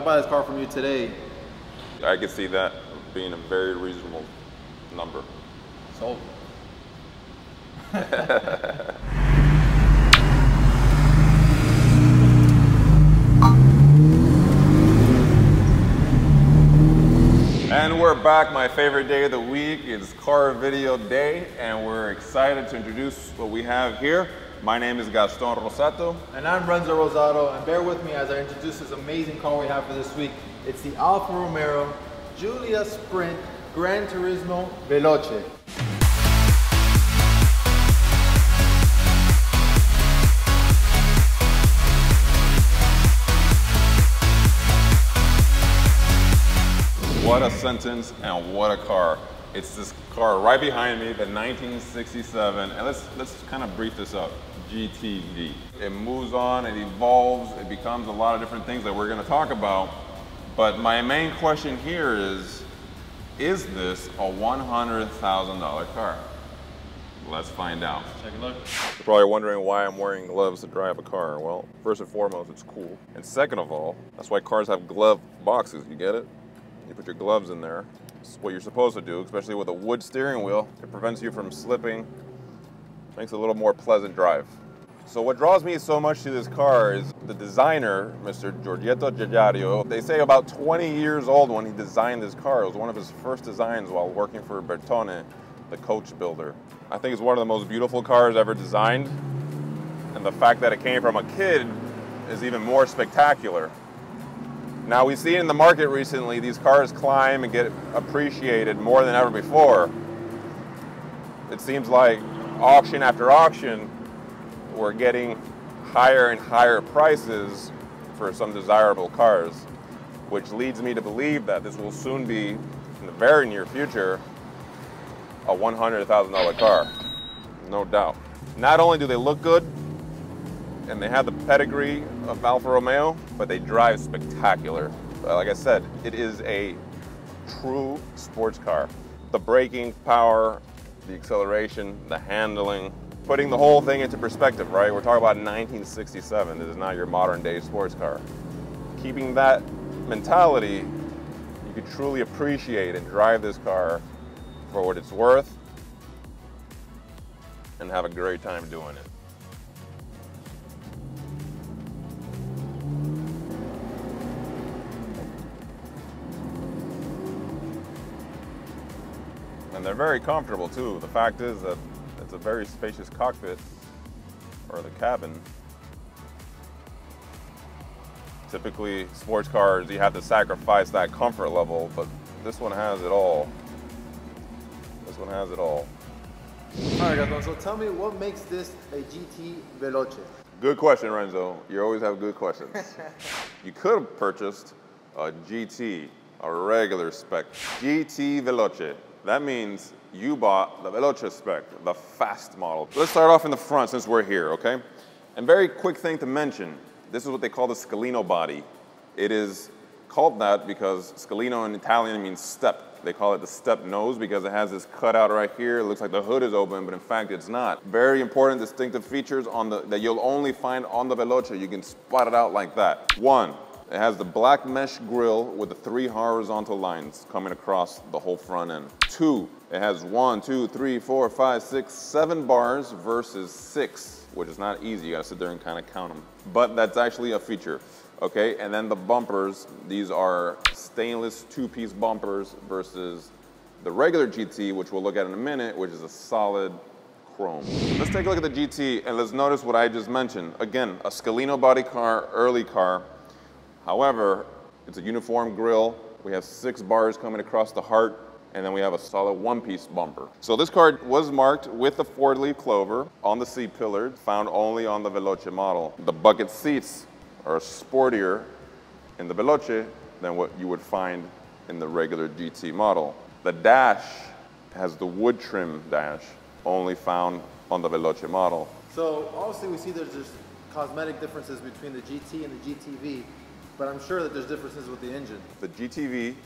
buy this car from you today, I could see that being a very reasonable number. sold. And we're back. My favorite day of the week is car video day, and we're excited to introduce what we have here. My name is Gaston Rossato. And I'm Renzo Rossato, and bear with me as I introduce this amazing car we have for this week. It's the Alfa Romeo Giulia Sprint Gran Turismo Veloce. What a sentence and what a car. It's this car right behind me, the 1967, and let's, let's kind of brief this up. GTV. It moves on, it evolves, it becomes a lot of different things that we're gonna talk about. But my main question here is, is this a $100,000 car? Let's find out. Take a look. You're probably wondering why I'm wearing gloves to drive a car. Well, first and foremost, it's cool. And second of all, that's why cars have glove boxes. You get it? You put your gloves in there. What you're supposed to do, especially with a wood steering wheel. It prevents you from slipping, makes it a little more pleasant drive. So what draws me so much to this car is the designer, Mr. Giorgetto Giugiaro. They say about 20 years old when he designed this car. It was one of his first designs while working for Bertone, the coach builder. I think it's one of the most beautiful cars ever designed. And the fact that it came from a kid is even more spectacular. Now we've seen in the market recently, these cars climb and get appreciated more than ever before. It seems like auction after auction, we're getting higher and higher prices for some desirable cars, which leads me to believe that this will soon be, in the very near future, a $100,000 car, no doubt. Not only do they look good, and they have the pedigree of Alfa Romeo, but they drive spectacular. Like I said, it is a true sports car. The braking power, the acceleration, the handling, putting the whole thing into perspective, right? We're talking about 1967. This is not your modern day sports car. Keeping that mentality, you can truly appreciate and drive this car for what it's worth and have a great time doing it. And they're very comfortable too. The fact is that it's a very spacious cockpit or the cabin. Typically, sports cars, you have to sacrifice that comfort level, but this one has it all. This one has it all. All right, Gaston, so tell me what makes this a GT Veloce? Good question, Renzo. You always have good questions. you could have purchased a GT, a regular spec. GT Veloce. That means you bought the Veloce spec, the fast model. Let's start off in the front since we're here, okay? And very quick thing to mention, this is what they call the Scalino body. It is called that because Scalino in Italian means step. They call it the step nose because it has this cutout right here. It looks like the hood is open, but in fact it's not. Very important distinctive features on the, that you'll only find on the Veloce. You can spot it out like that. One, it has the black mesh grille with the three horizontal lines coming across the whole front end. Two, it has one, two, three, four, five, six, seven bars versus six, which is not easy. You gotta sit there and kind of count them. But that's actually a feature. Okay, and then the bumpers, these are stainless two-piece bumpers versus the regular GT, which we'll look at in a minute, which is a solid chrome. Let's take a look at the GT and let's notice what I just mentioned. Again, a Scalino body car, early car. However, it's a uniform grille. We have six bars coming across the heart and then we have a solid one-piece bumper. So this car was marked with the four-leaf clover on the C pillar, found only on the Veloce model. The bucket seats are sportier in the Veloce than what you would find in the regular GT model. The dash has the wood trim dash, only found on the Veloce model. So obviously we see there's just cosmetic differences between the GT and the GTV, but I'm sure that there's differences with the engine. The GTV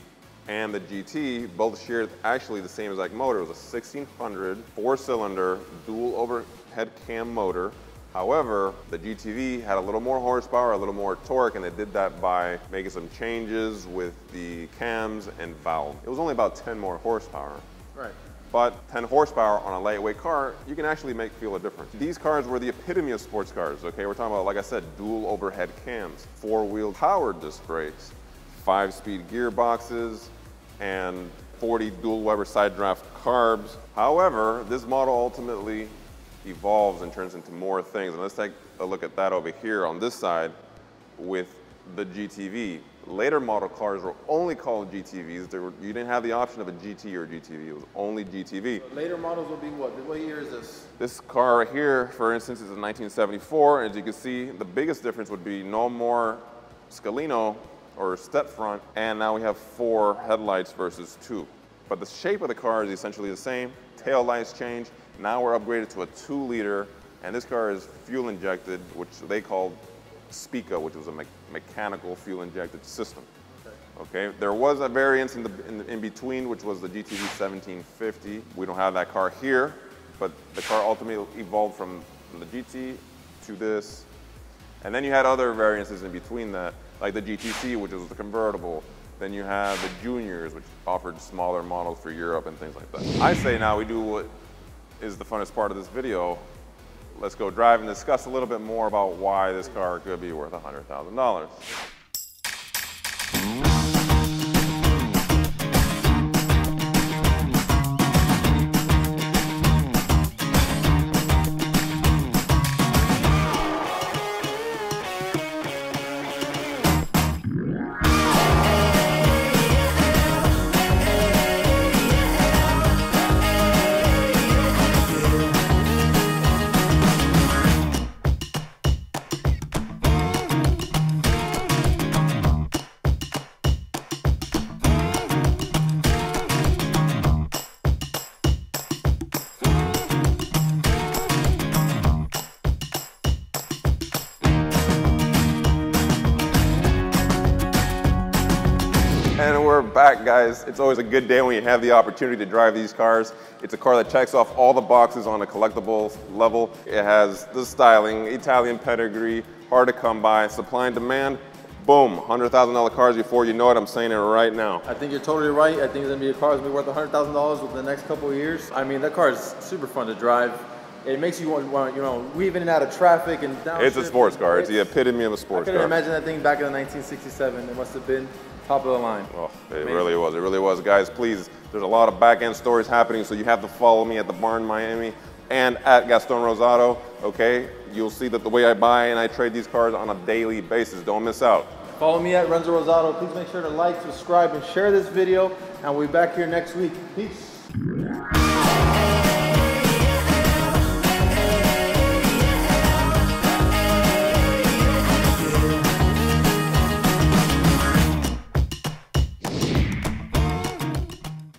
and the GT both shared actually the same exact motor. It was a 1600 four cylinder dual overhead cam motor However, the GTV had a little more horsepower, a little more torque, and they did that by making some changes with the cams and valve. It was only about 10 more horsepower. Right. But 10 horsepower on a lightweight car, you can actually make feel a difference. These cars were the epitome of sports cars, okay? We're talking about, like I said, dual overhead cams, four-wheel powered disc brakes, five-speed gearboxes, and 40 dual Weber side draft carbs. However, this model ultimately evolves and turns into more things. And let's take a look at that over here on this side with the GTV. Later model cars were only called GTVs. Were, you didn't have the option of a GT or a GTV. It was only GTV. Later models will be what? What year is this? This car right here, for instance, is a 1974. As you can see, the biggest difference would be no more Scalino or step front, and now we have four headlights versus two. But the shape of the car is essentially the same. Tail lights change. Now we're upgraded to a two liter, and this car is fuel injected, which they called Spica, which was a me mechanical fuel injected system. Okay. there was a variance in, the, in, the, in between, which was the GTV 1750. We don't have that car here, but the car ultimately evolved from the GT to this. And then you had other variances in between that, like the GTC, which was the convertible. Then you have the juniors, which offered smaller models for Europe and things like that. I say now we do what is the funnest part of this video. Let's go drive and discuss a little bit more about why this car could be worth $100,000. And we're back, guys. It's always a good day when you have the opportunity to drive these cars. It's a car that checks off all the boxes on a collectible level. It has the styling, Italian pedigree, hard to come by, supply and demand. Boom, $100,000 cars before you know it. I'm saying it right now. I think you're totally right. I think it's gonna be a car that's gonna be worth $100,000 within the next couple of years. I mean, that car is super fun to drive. It makes you want, you know, weave in and out of traffic and down. It's a sports car. It's, it's the epitome of a sports car. I can imagine that thing back in the 1967. It must have been top of the line. Oh, it Amazing. really was. It really was. Guys, please, there's a lot of back end stories happening, so you have to follow me at the Barn Miami and at Gaston Rossato, okay? You'll see that the way I buy and I trade these cars on a daily basis. Don't miss out. Follow me at Renzo Rossato. Please make sure to like, subscribe, and share this video. And we'll be back here next week. Peace.